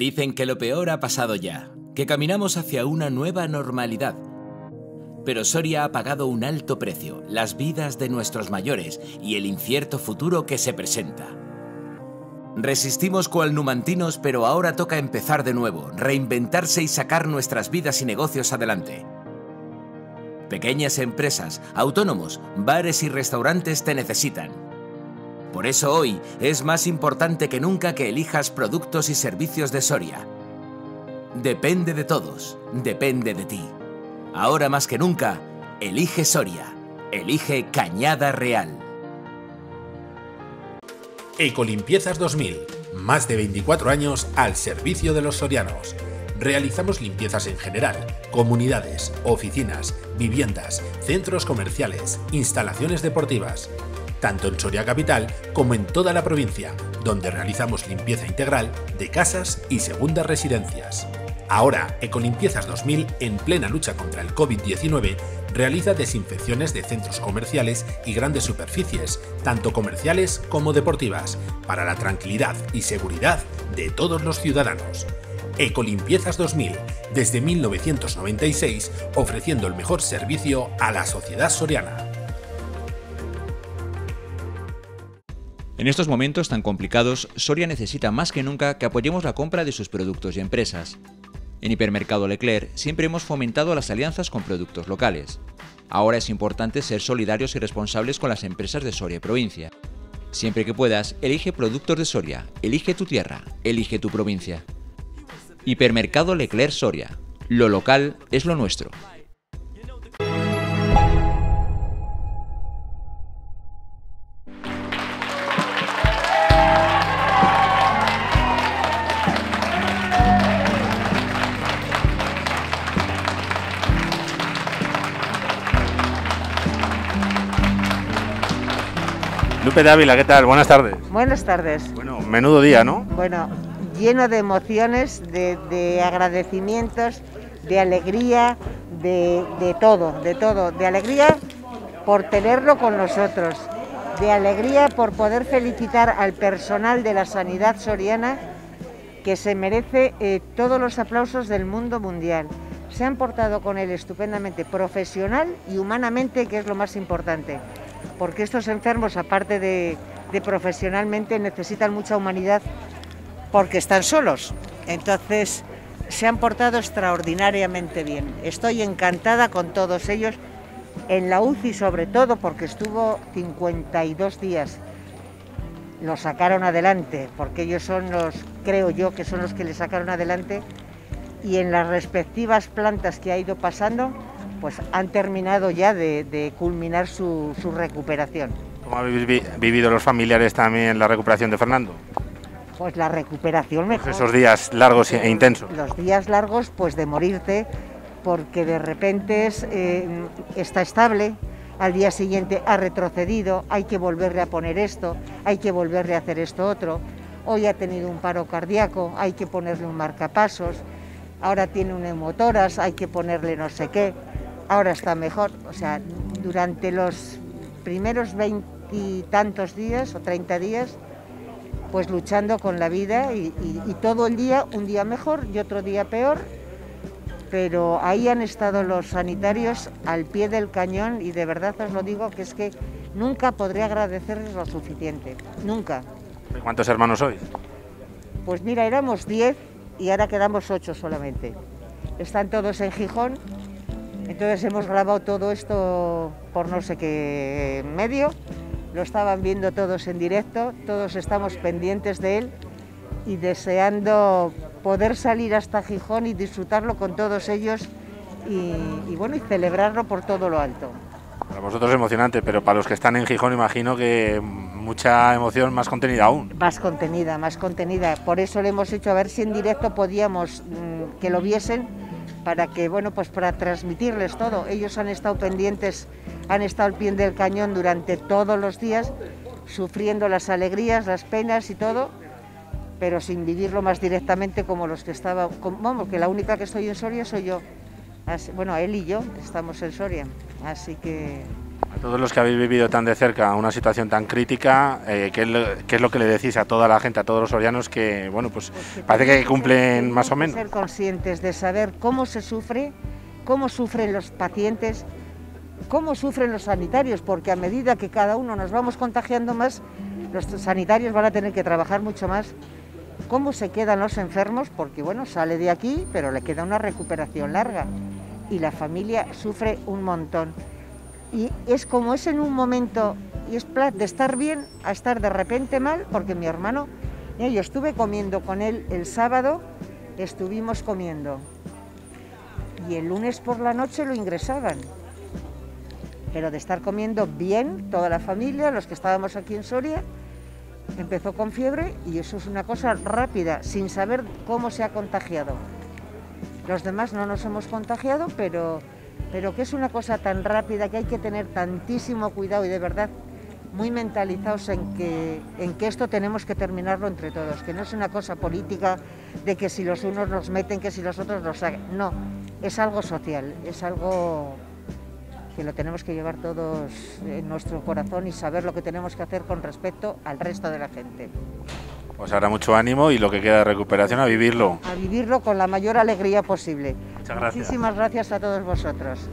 Dicen que lo peor ha pasado ya, que caminamos hacia una nueva normalidad. Pero Soria ha pagado un alto precio, las vidas de nuestros mayores y el incierto futuro que se presenta. Resistimos cual numantinos, pero ahora toca empezar de nuevo, reinventarse y sacar nuestras vidas y negocios adelante. Pequeñas empresas, autónomos, bares y restaurantes te necesitan. Por eso hoy es más importante que nunca que elijas productos y servicios de Soria. Depende de todos, depende de ti. Ahora más que nunca, elige Soria, elige Cañada Real. Ecolimpiezas 2000, más de 24 años al servicio de los sorianos. Realizamos limpiezas en general, comunidades, oficinas, viviendas, centros comerciales, instalaciones deportivas, tanto en Soria Capital como en toda la provincia, donde realizamos limpieza integral de casas y segundas residencias. Ahora, Ecolimpiezas 2000, en plena lucha contra el COVID-19, realiza desinfecciones de centros comerciales y grandes superficies, tanto comerciales como deportivas, para la tranquilidad y seguridad de todos los ciudadanos. Ecolimpiezas 2000, desde 1996, ofreciendo el mejor servicio a la sociedad soriana. En estos momentos tan complicados, Soria necesita más que nunca que apoyemos la compra de sus productos y empresas. En Hipermercado Leclerc siempre hemos fomentado las alianzas con productos locales. Ahora es importante ser solidarios y responsables con las empresas de Soria y provincia. Siempre que puedas, elige productos de Soria, elige tu tierra, elige tu provincia. Hipermercado Leclerc Soria. Lo local es lo nuestro. Lupe de Ávila, ¿qué tal? Buenas tardes. Buenas tardes. Bueno, menudo día, ¿no? Bueno, lleno de emociones, de, de agradecimientos, de alegría, de, de todo, de todo. De alegría por tenerlo con nosotros, de alegría por poder felicitar al personal de la sanidad soriana que se merece eh, todos los aplausos del mundo mundial. Se han portado con él estupendamente, profesional y humanamente, que es lo más importante porque estos enfermos, aparte de, profesionalmente, necesitan mucha humanidad porque están solos. Entonces, se han portado extraordinariamente bien. Estoy encantada con todos ellos, en la UCI sobre todo, porque estuvo 52 días. Lo sacaron adelante, porque ellos son los, creo yo, que son los que le sacaron adelante. Y en las respectivas plantas que ha ido pasando, pues han terminado ya de, culminar su, recuperación. ¿Cómo habéis vivido los familiares también la recuperación de Fernando? Pues la recuperación pues mejor. esos días largos e intensos. Los días largos, pues de morirte, porque de repente eh, está estable, al día siguiente ha retrocedido, hay que volverle a poner esto, hay que volverle a hacer esto otro. Hoy ha tenido un paro cardíaco, hay que ponerle un marcapasos, ahora tiene un hemotoras, hay que ponerle no sé qué ahora está mejor. O sea, durante los primeros veintitantos días o treinta días, pues luchando con la vida y, todo el día, un día mejor y otro día peor, pero ahí han estado los sanitarios al pie del cañón y de verdad os lo digo que es que nunca podré agradecerles lo suficiente, nunca. ¿Cuántos hermanos sois? Pues mira, éramos diez y ahora quedamos ocho solamente. Están todos en Gijón entonces hemos grabado todo esto por no sé qué medio, lo estaban viendo todos en directo, todos estamos pendientes de él y deseando poder salir hasta Gijón y disfrutarlo con todos ellos y, bueno, y celebrarlo por todo lo alto. Para vosotros es emocionante, pero para los que están en Gijón imagino que mucha emoción más contenida aún. Más contenida, más contenida. Por eso le hemos hecho a ver si en directo podíamos mm, que lo viesen para que, bueno, pues para transmitirles todo. Ellos han estado pendientes, han estado al pie del cañón durante todos los días, sufriendo las alegrías, las penas y todo, pero sin vivirlo más directamente como los que estaba, vamos, que la única que estoy en Soria soy yo. bueno, él y yo estamos en Soria, así que... Todos los que habéis vivido tan de cerca una situación tan crítica, eh, ¿qué, es lo, qué, es lo, que le decís a toda la gente, a todos los sorianos que, bueno, pues, pues que parece que cumplen ser, más o menos? Ser conscientes de saber cómo se sufre, cómo sufren los pacientes, cómo sufren los sanitarios, porque a medida que cada uno nos vamos contagiando más, los sanitarios van a tener que trabajar mucho más. Cómo se quedan los enfermos, porque bueno, sale de aquí, pero le queda una recuperación larga y la familia sufre un montón. Y es como es en un momento, y es de estar bien a estar de repente mal, porque mi hermano, yo estuve comiendo con él el sábado, estuvimos comiendo, y el lunes por la noche lo ingresaban. Pero de estar comiendo bien, toda la familia, los que estábamos aquí en Soria, empezó con fiebre y eso es una cosa rápida, sin saber cómo se ha contagiado. Los demás no nos hemos contagiado, pero pero que es una cosa tan rápida que hay que tener tantísimo cuidado y de verdad muy mentalizados en que, en que esto tenemos que terminarlo entre todos, que no es una cosa política de que si los unos nos meten, que si los otros nos hagan. No, es algo social, es algo que lo tenemos que llevar todos en nuestro corazón y saber lo que tenemos que hacer con respecto al resto de la gente. Pues ahora mucho ánimo y lo que queda de recuperación a vivirlo. A vivirlo con la mayor alegría posible. Muchas gracias. Muchísimas gracias a todos vosotros.